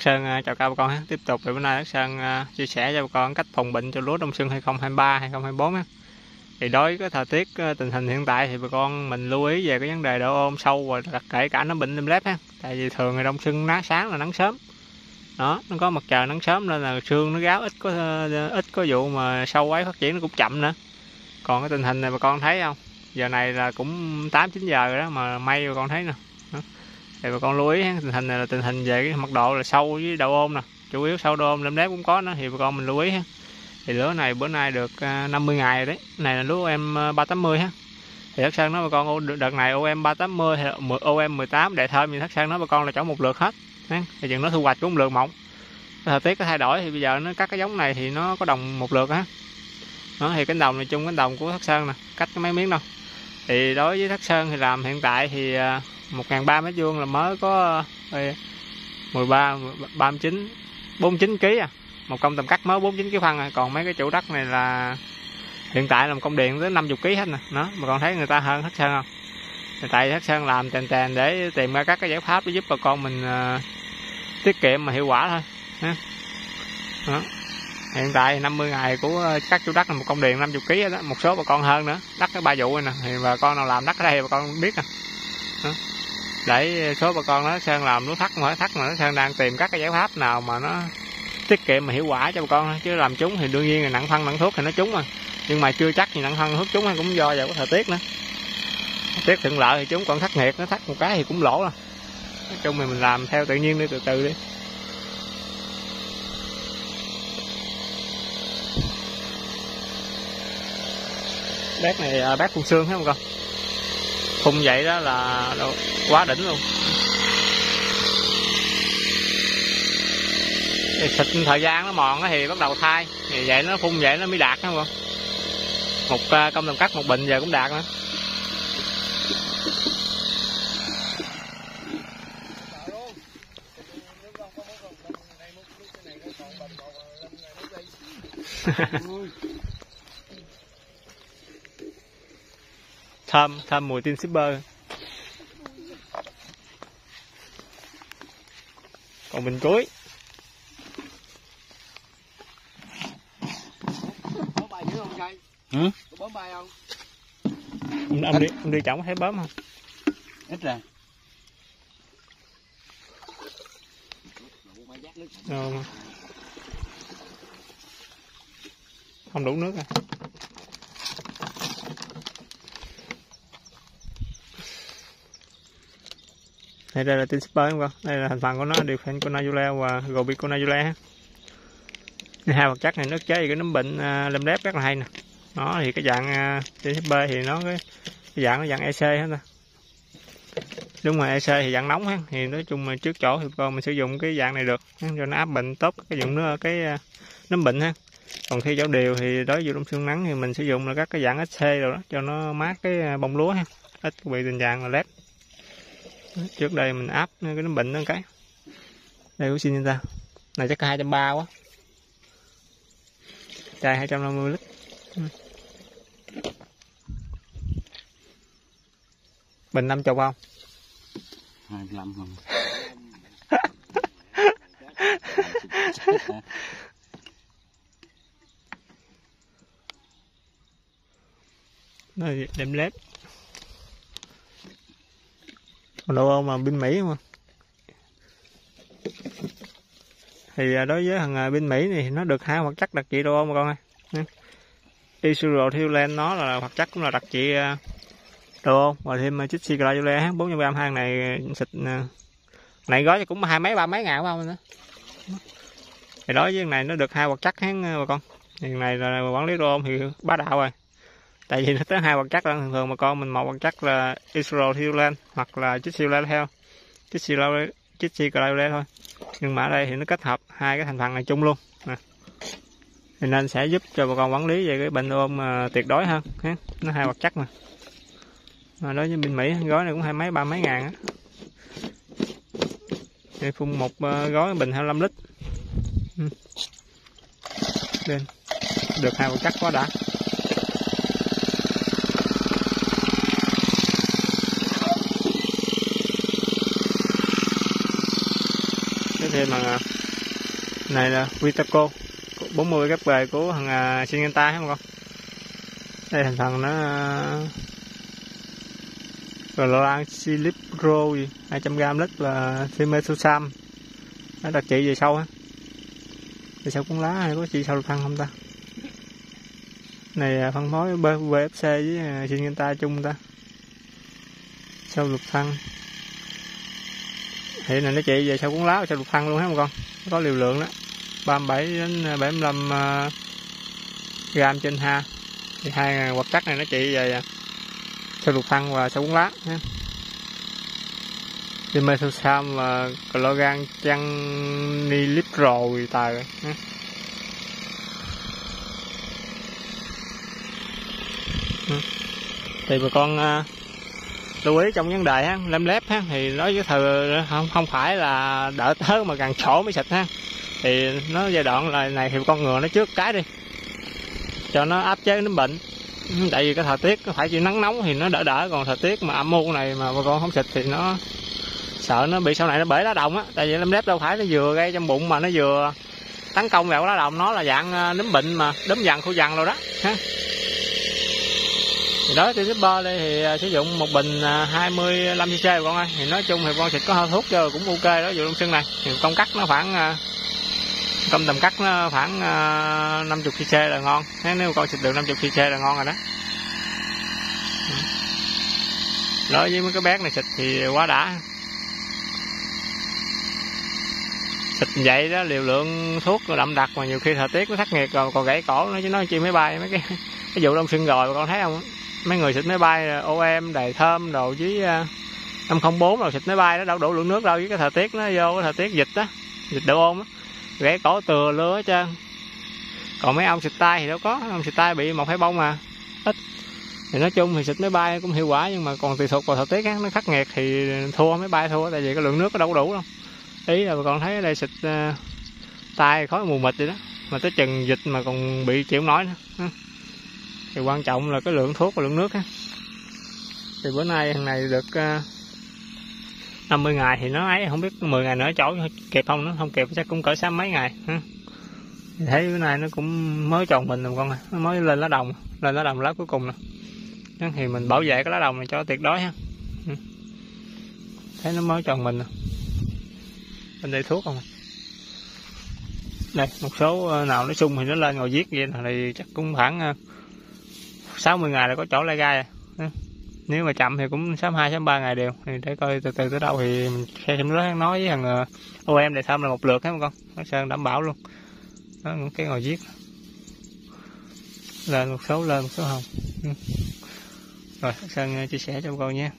Sơn à, chào các bà con ha. Tiếp tục thì bữa nay Đức Sơn à, chia sẻ cho bà con cách phòng bệnh cho lúa đông xuân 2023 2024 ha. Thì đối với cái thời tiết à, tình hình hiện tại thì bà con mình lưu ý về cái vấn đề độ ôm sâu và đặc kể cả nó bệnh lâm lép ha. Tại vì thường thì đông xuân nắng sáng là nắng sớm. Đó, nó có mặt trời nắng sớm nên là xương nó gáo ít có ít có vụ mà sâu ấy phát triển nó cũng chậm nữa. Còn cái tình hình này bà con thấy không? Giờ này là cũng 8 9 giờ rồi đó mà may bà con thấy nè thì bà con lưu ý, tình hình này là tình hình về cái mật độ là sâu với đậu ôm nè. Chủ yếu sâu đậu ôm lâm đép cũng có nữa, thì bà con mình lưu ý ha. Thì lúa này, bữa nay được à, 50 ngày rồi đấy. Này là lúa em 380 ha. Thì thất sơn nói bà con đợt này OM 380 hay OM 18 đại thơm thì thất sơn nói bà con là chỗ một lượt hết. Thì chừng nó thu hoạch cũng một lượt một thời tiết có thay đổi thì bây giờ nó cắt cái giống này thì nó có đồng một lượt á. Nó thì cánh đồng này chung cánh đồng của thất sơn nè, cách cái mấy miếng đâu. Thì đối với thất sơn thì làm hiện tại thì à, à, một ngàn ba mét vuông là mới có 13 39 49 kg à. Một công tầm cắt mới 49 kg phân à. còn mấy cái chủ đất này là hiện tại là một công điện tới 50 kg hết nè. Nó mà còn thấy người ta hơn hết sơn không? Thì tại hết sơn làm tràn tràn để tìm ra các cái giải pháp để giúp bà con mình uh, tiết kiệm mà hiệu quả thôi. Đó. hiện tại 50 ngày của ờ, các chủ đất là một công điện 50 kg đó một số bà con hơn nữa. Đất cái ba vụ này nè. Thì bà con nào làm đất ở đây bà con biết nè. Đó để số bà con nó sơn làm nó thắt mà thắt mà nó sơn đang tìm các cái giải pháp nào mà nó tiết kiệm mà hiệu quả cho bà con chứ làm chúng thì đương nhiên là nặng phân nặng thuốc thì nó trúng mà. Nhưng mà chưa chắc thì nặng phân thuốc trúng hay cũng do vào cái thời tiết nữa. Tiết thuận lợi thì chúng còn thắt nghiệt, nó thắt một cái thì cũng lỗ rồi. Nói chung mình làm theo tự nhiên đi, từ từ đi. Bác này à, bác bát xương thấy không con? Phun vậy đó là quá đỉnh luôn. Thì xịt thời gian nó mòn thì bắt đầu thay. Thì vậy nó phun vậy nó mới đạt đúng không một à, công làm cắt một bình giờ cũng đạt nữa. thơm thơm mùi tin shipper còn bình cuối Ừ? Bấm bay không? Ông, ông đi ông đi chổng thấy bấm không? Ít rồi. Ờ. Không đủ nước à. Đây, đây là tin shipper không? Con đây là thành phần của nó điều khiển conazula và gobiconazula hai vật chất này nước chế thì cái nấm bệnh à, uh, lâm đép rất là hay nè. Nó thì cái dạng uh, tin shipper thì nó cái, cái dạng nó dạng EC hết nè. Đúng rồi EC thì dạng nóng ha. Thì nói chung là trước chỗ thì con mình sử dụng cái dạng này được. Cho nó áp bệnh tốt cái dụng nó cái uh, nấm bệnh ha. Còn khi chỗ điều thì đối với đông xương nắng thì mình sử dụng là các cái dạng SC rồi đó cho nó mát cái bông lúa ha. Ít bị tình trạng là lép trước đây mình áp cái nó bệnh nó cái. Đây của xin ta này chắc hai trăm ba quá. Chai 250 lít. Bình năm chục không? 25 không? Đây, đem lép còn đâu mà bên Mỹ mà. Thì à, đối với thằng à, bên Mỹ này nó được hai hoạt chất đặc trị đâu mà con ơi Isurothiulen nó là hoạt chất cũng là đặc trị à, đồ. Và thêm à, chích ciclagula bốn trăm gram này xịt này gói cũng hai mấy ba mấy ngàn phải không nữa thì đối với này nó được hai hoạt chất hán bà con. Thì này là quản lý rô thì bá đạo rồi tại vì nó tới hai vật chất là thường thường mà con mình một vật chất là israel thiolean hoặc là chích siêu lên theo chithiulen thôi. Nhưng mà ở đây thì nó kết hợp hai cái thành phần này chung luôn. Nè. Thì nên sẽ giúp cho bà con quản lý về cái bệnh ôm à, tuyệt đối hơn, ha. Nó hai vật chất mà. Mà đối với bên mỹ, gói này cũng hai mấy, ba mấy ngàn á. Thì phun một à, gói bình 25 lít. Ừ. Lên. Được hai vật chất quá đã. Tiếp theo bằng này là Vitaco 40 gấp bề của thằng à, Syngenta thấy không con? Đây thành phần nó rồi Silip Silipro 200g lít là Thimerosam nó đặc trị về sâu á. Về sâu cuốn lá hay có chị sâu lục thăng không ta? Này à, phân phối BFC với à, Syngenta chung ta. Sâu lục thăng hiện này nó chạy về sau cuốn lá, sau lục thăng luôn hết không con có liều lượng đó 37 đến à, 75 à, gram trên ha thì hai hoạt cắt này nó chạy về à, sau lục thăng và sau cuốn lá, ha. Dimethylsam và clogan chăn ni lít rồi tài rồi, ha. Ừ. thì bà con lưu ý trong vấn đề ha lem lép ha thì nói với thừa không không phải là đỡ thớ mà càng chỗ mới xịt ha thì nó giai đoạn là này thì con ngừa nó trước cái đi, cho nó áp chế nấm bệnh. Tại vì cái thời tiết có phải chịu nắng nóng thì nó đỡ đỡ, còn thời tiết mà âm u này mà bà con không xịt thì nó sợ nó bị sau này nó bể lá đồng á. Tại vì lem lép đâu phải nó vừa gây trong bụng mà nó vừa tấn công vào lá đồng, nó là dạng à, nấm bệnh mà đấm dằn khu dằn rồi đó, ha thì đó thì ba đây thì à, sử dụng một bình à, 25 cc con ơi. Thì nói chung thì con xịt có hơi thuốc cho cũng ok đó vụ đông xuân này. Thì công cắt nó khoảng à, công tầm cắt nó khoảng 50 cc là ngon. Thế nếu con xịt được 50 cc là ngon rồi đó. Đối với mấy cái bét này xịt thì quá đã. Xịt vậy đó, liều lượng thuốc đậm đặc mà nhiều khi thời tiết nó khắc nghiệt rồi, còn gãy cổ nó chứ nói chi máy bay mấy cái cái vụ đông xuân rồi con thấy không? Mấy người xịt máy bay OM đầy thơm đồ với uh, 504 rồi xịt máy bay đó đâu đủ lượng nước đâu với cái thời tiết nó vô cái thời tiết dịch á dịch độ ôn á. Gãy cổ từa lứa hết trơn. Còn mấy ông xịt tay thì đâu có ông xịt tay bị một hai bông mà ít. Thì nói chung thì xịt máy bay cũng hiệu quả nhưng mà còn tùy thuộc vào thời tiết á nó khắc nghiệt thì thua máy bay thua tại vì cái lượng nước nó đâu có đủ đâu. Ý là còn thấy ở đây xịt uh, tay khói mù mịt vậy đó mà tới chừng dịch mà còn bị chịu nói nữa thì quan trọng là cái lượng thuốc và lượng nước á. Thì bữa nay thằng này được ờ, uh, 50 ngày thì nó ấy không biết 10 ngày nữa chỗ kịp không nó không kịp chắc cũng cỡ sáu mấy ngày ha. thấy bữa nay nó cũng mới tròn mình rồi con này. nó mới lên lá đồng lên lá đồng lá cuối cùng nè. Thì mình bảo vệ cái lá đồng này cho tuyệt đối ha. Thấy nó mới tròn mình nè. Bên đây thuốc không à? đây một số ờ, nào nó sung thì nó lên ngồi viết vậy thì chắc cũng khoảng ờ, 60 ngày là có chỗ lai gai à. ừ. nếu mà chậm thì cũng sớm hai sớm ba ngày đều. Thì để coi từ từ tới đâu thì mình sẽ thêm nó nói với thằng ờ, OM để thăm là một lượt hết không con? Nó sơn đảm bảo luôn. Đó cái ngồi giết lên một số lên một số hồng, ừ. rồi sơn ờ, chia sẻ cho con nha